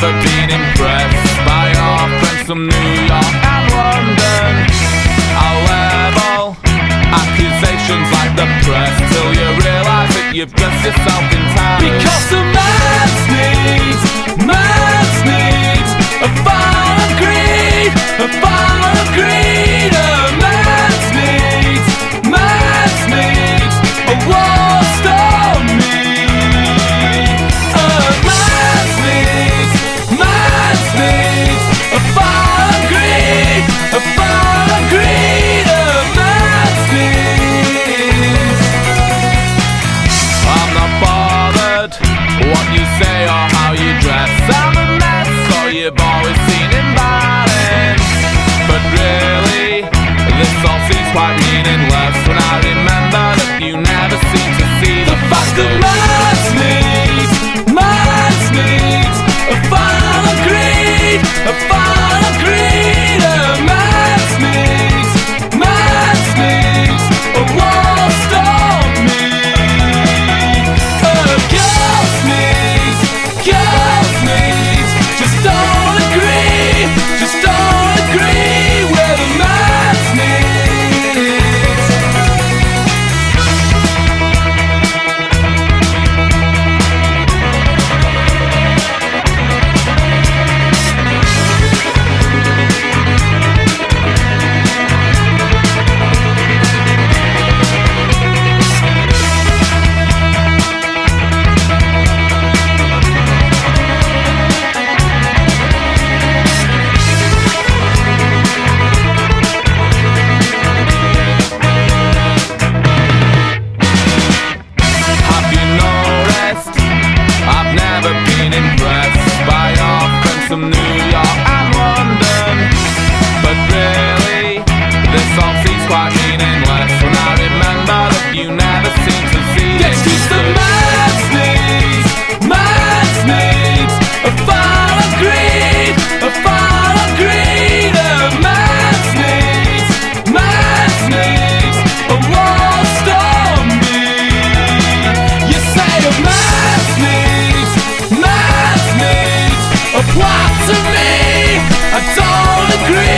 never been impressed by your friends from New York and London. I'll level accusations like the press till you realise that you've dressed yourself in time. Because a man's needs, man's needs, a fire Why Green!